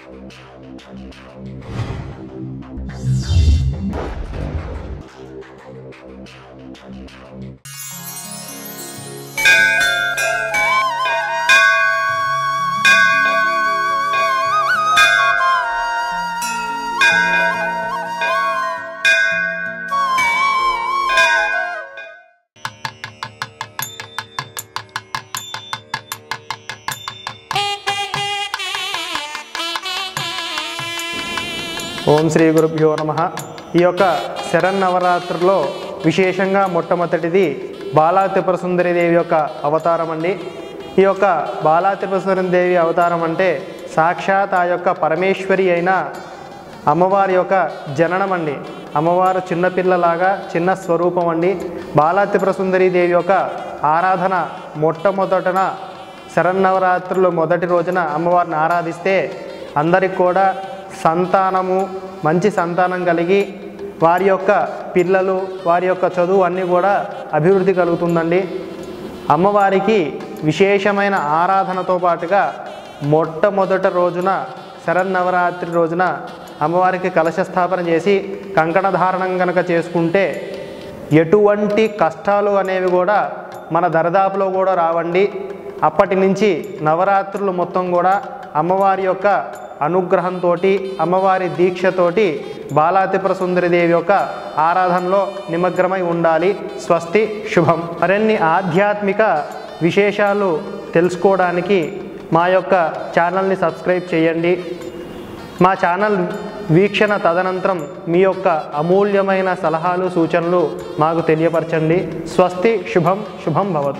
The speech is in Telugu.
Thank you ఓం శ్రీ గురుభ్యో నమ. ఈ యొక్క శరన్నవరాత్రిలో విశేషంగా మొట్టమొదటిది బాలా త్రిపురసుందరి దేవి యొక్క అవతారం అండి. ఈ యొక్క బాలా త్రిపురసుందరి దేవి అవతారం అంటే సాక్షాత్ ఆ యొక్క పరమేశ్వరి అయిన అమ్మవారి యొక్క జననం అండి. అమ్మవారు చిన్నపిల్లలాగా చిన్న స్వరూపం అండి. బాలా త్రిపురసుందరి దేవి యొక్క ఆరాధన మొట్టమొదటన శరన్నవరాత్రులు మొదటి రోజున అమ్మవారిని ఆరాధిస్తే అందరికి కూడా సంతానము మంచి సంతానం కలిగి వారి యొక్క పిల్లలు వారి యొక్క చదువు అన్నీ కూడా అభివృద్ధి కలుగుతుందండి. అమ్మవారికి విశేషమైన ఆరాధనతో పాటుగా మొట్టమొదట రోజున శరన్నవరాత్రి రోజున అమ్మవారికి కలశ స్థాపన చేసి కంకణధారణం కనుక చేసుకుంటే ఎటువంటి కష్టాలు అనేవి కూడా మన దరిదాపులో కూడా రావండి. అప్పటి నుంచి నవరాత్రులు మొత్తం కూడా అమ్మవారి యొక్క అనుగ్రహంతో అమ్మవారి దీక్షతోటి బాలాతిపుర సుందరిదేవి యొక్క ఆరాధనలో నిమగ్నమై ఉండాలి. స్వస్తి శుభం. మరిన్ని ఆధ్యాత్మిక విశేషాలు తెలుసుకోవడానికి మా యొక్క ఛానల్ని సబ్స్క్రైబ్ చేయండి. మా ఛానల్ వీక్షణ తదనంతరం మీ యొక్క అమూల్యమైన సలహాలు సూచనలు మాకు తెలియపరచండి. స్వస్తి శుభం. శుభం భవతు.